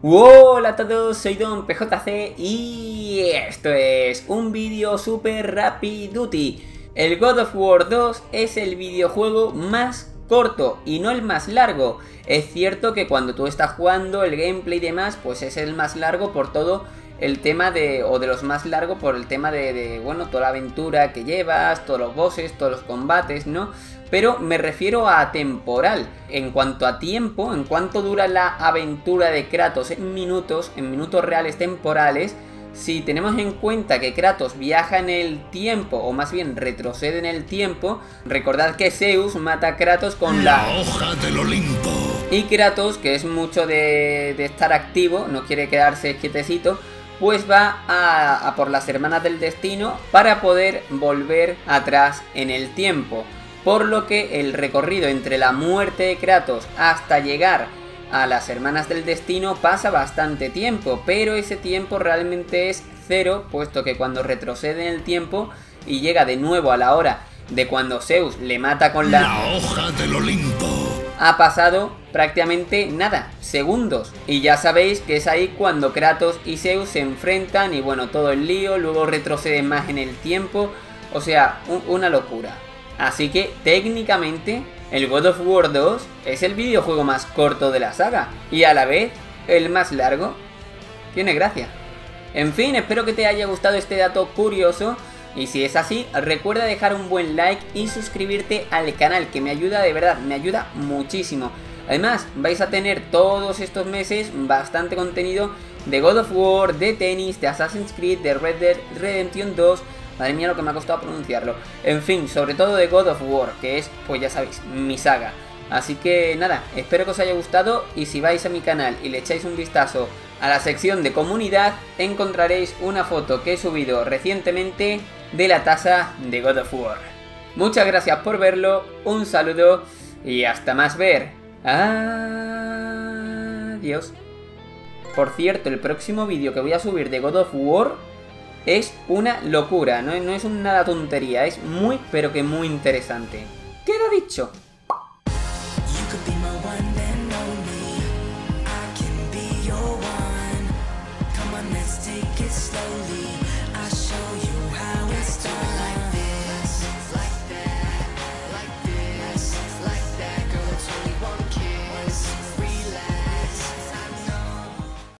Hola a todos, soy Don PJC y esto es un vídeo super rapid duty. El God of War 2 es el videojuego más corto y no el más largo. Es cierto que cuando tú estás jugando el gameplay y demás, pues es el más largo por todo el tema de, o de los más largos por el tema de, de, bueno, toda la aventura que llevas, todos los bosses, todos los combates, ¿no? pero me refiero a temporal. En cuanto a tiempo, en cuanto dura la aventura de Kratos en minutos, en minutos reales temporales, si tenemos en cuenta que Kratos viaja en el tiempo, o más bien retrocede en el tiempo, recordad que Zeus mata a Kratos con la, hoja del Olimpo. Y Kratos, que es mucho de, de estar activo, no quiere quedarse quietecito, pues va a, a por las hermanas del destino para poder volver atrás en el tiempo por lo que el recorrido entre la muerte de Kratos hasta llegar a las hermanas del destino pasa bastante tiempo, pero ese tiempo realmente es cero, puesto que cuando retrocede en el tiempo y llega de nuevo a la hora de cuando Zeus le mata con la, la hoja del Olimpo, ha pasado prácticamente nada, segundos. Y ya sabéis que es ahí cuando Kratos y Zeus se enfrentan y bueno, todo el lío, luego retrocede más en el tiempo, o sea, un, una locura. Así que técnicamente el God of War 2 es el videojuego más corto de la saga y a la vez el más largo. Tiene gracia. En fin, espero que te haya gustado este dato curioso y si es así, recuerda dejar un buen like y suscribirte al canal que me ayuda de verdad, me ayuda muchísimo. Además, vais a tener todos estos meses bastante contenido de God of War, de tenis, de Assassin's Creed, de Red Dead Redemption 2, Madre mía lo que me ha costado pronunciarlo. En fin, sobre todo de God of War, que es, pues ya sabéis, mi saga. Así que nada, espero que os haya gustado y si vais a mi canal y le echáis un vistazo a la sección de comunidad, encontraréis una foto que he subido recientemente de la taza de God of War. Muchas gracias por verlo, un saludo y hasta más ver. Adiós. Por cierto, el próximo vídeo que voy a subir de God of War es una locura, no, no es una tontería, es muy pero que muy interesante. Queda dicho.